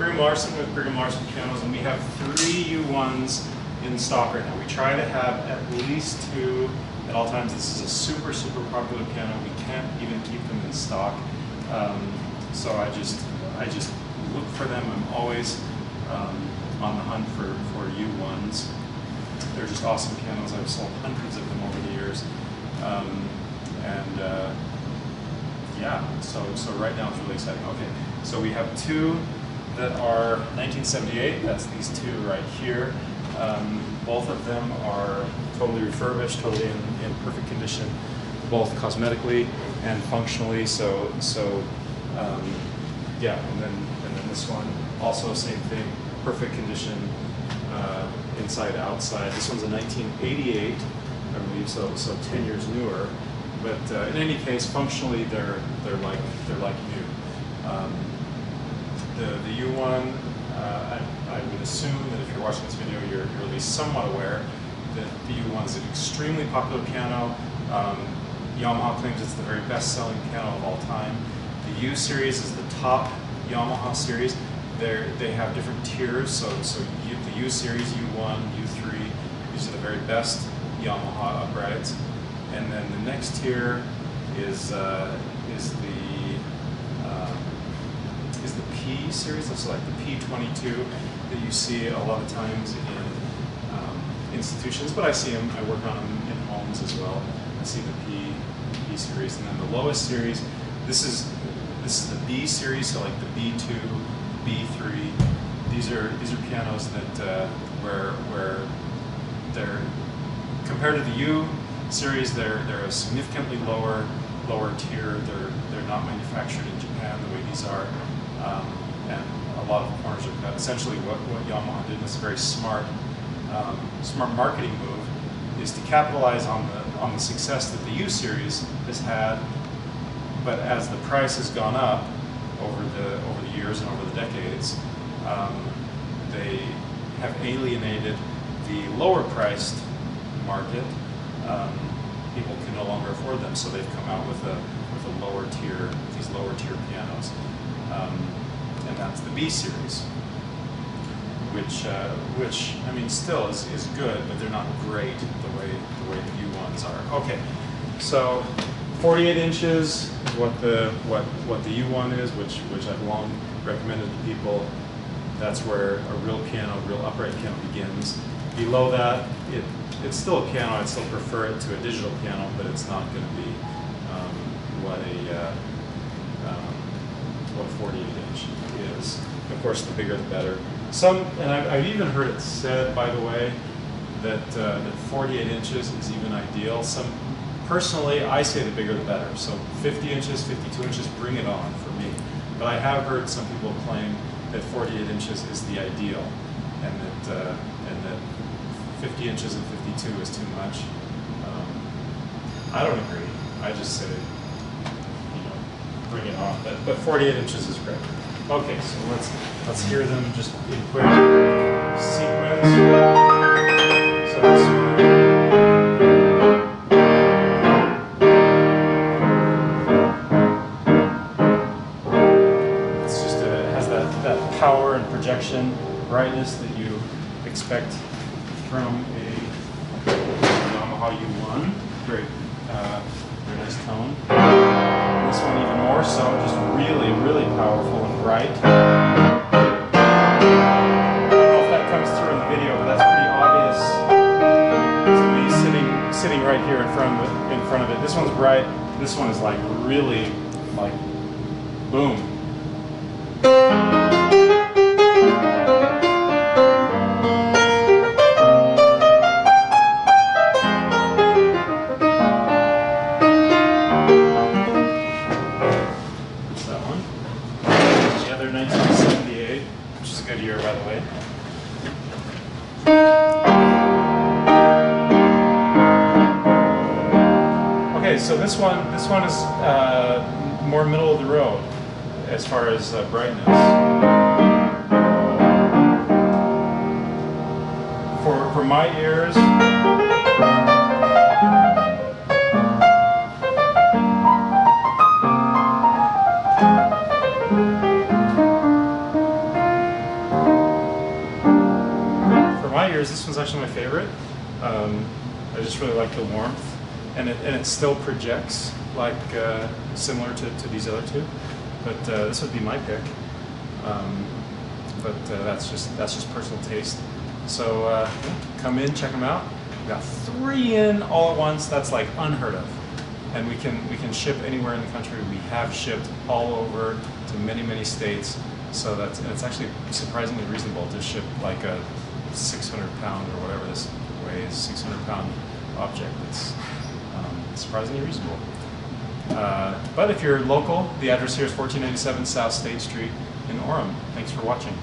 Brigham Larson with Brigham Larson pianos, and we have three U1s in stock right now. We try to have at least two at all times. This is a super, super popular piano. We can't even keep them in stock. Um, so I just, I just look for them. I'm always um, on the hunt for, for U1s. They're just awesome pianos. I've sold hundreds of them over the years. Um, and uh, yeah, so, so right now it's really exciting. Okay, so we have two that are 1978. That's these two right here. Um, both of them are totally refurbished, totally in, in perfect condition, both cosmetically and functionally. So, so um, yeah, and then and then this one also same thing, perfect condition, uh, inside outside. This one's a 1988, I believe, so so 10 years newer. But uh, in any case, functionally they're they're like they're like new. Um, the the U1, uh, I, I, would assume that if you're watching this video, you're, you're at least somewhat aware that the U1 is an extremely popular piano. Um, Yamaha claims it's the very best-selling piano of all time. The U series is the top Yamaha series. They're, they have different tiers, so, so U, the U series, U1, U3, these are the very best Yamaha uprights. And then the next tier is, uh, is the uh, is the Series, that's like the P22 that you see a lot of times in um, institutions, but I see them, I work on them in homes as well. I see the P, P series, and then the lowest series, this is this is the B series, so like the B2, B3. These are these are pianos that uh, where where they're compared to the U series, they're they're a significantly lower lower tier. They're they're not manufactured in Japan the way these are, lot of corners are cut. Essentially, what what Yamaha did was a very smart um, smart marketing move, is to capitalize on the on the success that the U series has had but as the price has gone up over the over the years and over the decades, um, they have alienated the lower priced market. Um, people can no longer afford them, so they've come out with a with a lower tier these lower tier pianos, um, and that's the B series. Which, uh, which I mean, still is, is good, but they're not great the way the way the U ones are. Okay, so 48 inches is what the what what the U1 is, which which I've long recommended to people. That's where a real piano, a real upright piano begins. Below that, it it's still a piano. I'd still prefer it to a digital piano, but it's not going to be um, what a uh, um, what 48 inch is. Of course, the bigger the better. Some, and I've, I've even heard it said, by the way, that uh, that 48 inches is even ideal. Some Personally, I say the bigger the better. So 50 inches, 52 inches, bring it on for me. But I have heard some people claim that 48 inches is the ideal, and that uh, and that 50 inches and 52 is too much. Um, I don't agree. I just say, bring it on. But but 48 inches is great. Okay, so let's let's hear them just in quick sequence. So it's, It's just it has that that power and projection brightness that you expect from a Yamaha U1. Very, uh, very nice tone. This one even more so, just really, really powerful and bright. I don't know if that comes through in the video, but that's pretty obvious to me sitting, sitting right here in front, of in front of it. This one's bright. This one is like really, like, boom. So this one, this one is uh, more middle of the road as far as uh, brightness. For, for my ears, layers. This one's actually my favorite. Um, I just really like the warmth, and it and it still projects like uh, similar to, to these other two. But uh, this would be my pick. Um, but uh, that's just that's just personal taste. So uh, come in, check them out. We got three in all at once. That's like unheard of. And we can we can ship anywhere in the country. We have shipped all over to many many states. So that's it's actually surprisingly reasonable to ship like a 600 pound or whatever this weighs 600 pound object. It's um, surprisingly reasonable. Uh, but if you're local, the address here is 1497 South State Street in Orem. Thanks for watching.